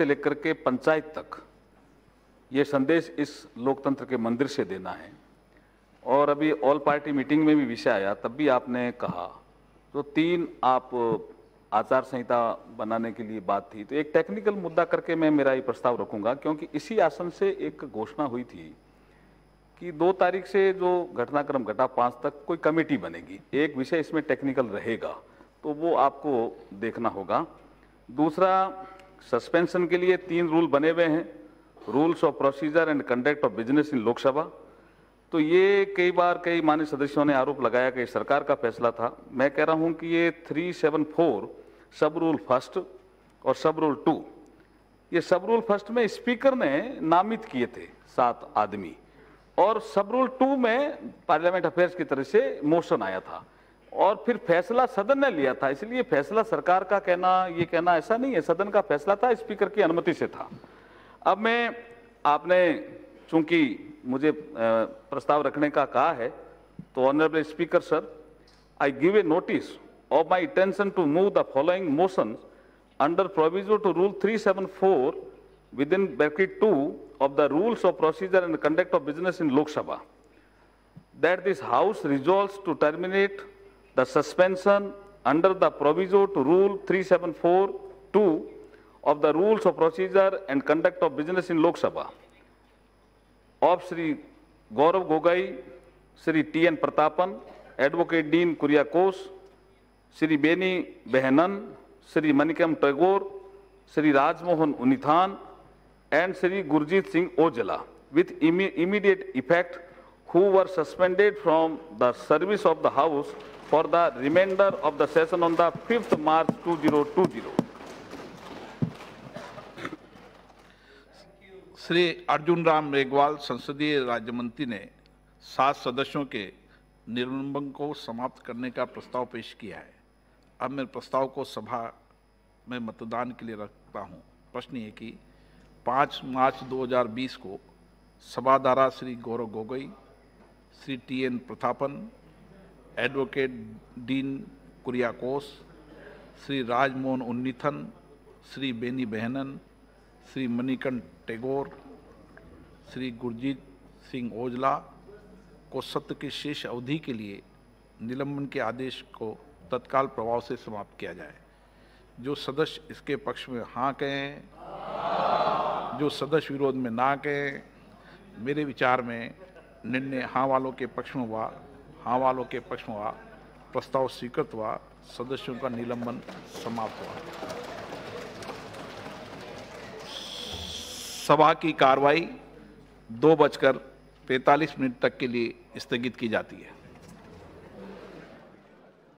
से लेकर के पंचायत तक ये संदेश इस लोकतंत्र के मंदिर से देना है। और अभी ऑल पार्टी मीटिंग में भी विषय आया, तब भी आपने कहा। तो तीन आप आचार संहिता बनाने के लिए बात थी। तो एक टेक्निकल मुद्दा करके मैं मेरा ये प्रस्ताव रखूँगा, क्योंकि इसी आसन से एक घोषणा हुई थी कि दो तारीख से जो घटनाक्रम घटा पाँच तक कोई कमेटी बनेगी। एक विषय इसमें टेक्निकल रहेगा तो वो आपको देखना होगा। दूसरा सस्पेंशन के लिए तीन रूल बने हुए हैं rules of procedure and conduct of business in Lok Sabha तो ये कई बार कई मान्य सदस्यों ने आरोप लगाया कि सरकार का फैसला था। मैं कह रहा हूँ कि ये three seven four sub rule first और सब रूल टू ये सब रूल फ़र्स्ट में स्पीकर ने नामित किए थे सात आदमी। और सब रूल टू में पार्लियामेंट अफेयर्स की तरफ़ से मोशन आया था। और फिर फैसला सदन ने लिया था, इसलिए फैसला सरकार का कहना, ये कहना ऐसा नहीं है, सदन का फैसला था, स्पीकर की अनुमति से था। अब मैं, आपने चूँकि मुझे प्रस्ताव रखने का कहा है तो honourable speaker sir I give a notice of my intention to move the following motion under proviso to rule three seven four within bracket two of the rules of procedure and conduct of business in Lok Sabha that this house resolve to terminate the suspension under the proviso to Rule 374.2 of the Rules of Procedure and Conduct of Business in Lok Sabha of Sri Gaurav Gogai, Sri T.N. Pratapan, Advocate Dean Kuryakos, Sri Beni Behanan, Sri Manikam Tagore, Sri Rajmohan Unithan, and Sri Gurjit Singh Ojala with immediate effect who were suspended from the service of the House for the remainder of the session on the 5th March 2020. Shri Arjun Ram Meghwal संसदीय राज्य मंत्री ने सात सदस्यों के निलंबन को समाप्त करने का प्रस्ताव पेश किया है अब मैं प्रस्ताव को सभा में मतदान के लिए रखता हूँ प्रश्न ये कि 5 मार्च 2020 को सभा द्वारा Shri Gaurav Gogoi, Shri T N Prathapan advocate Dean Kuriakose Shri Rajmohan Unnithan Shri Benny Behanan Shri Manickam Tagore Shri Gurjeet Singh Aujla को सत्र की शेष अवधि के लिए निलंबन के आदेश को तत्काल प्रभाव से समाप्त किया जाए। जो सदस्य इसके पक्ष में हाँ कहें, जो सदस्य विरोध में ना कहें, मेरे विचार में निर्णय हाँ वालों के पक्ष में हुआ। हाँ वालों के पक्ष में हुआ, प्रस्ताव स्वीकृत हुआ, सदस्यों का निलंबन समाप्त हुआ। सभा की कार्रवाई दो बजकर पैंतालीस मिनट तक के लिए स्थगित की जाती है।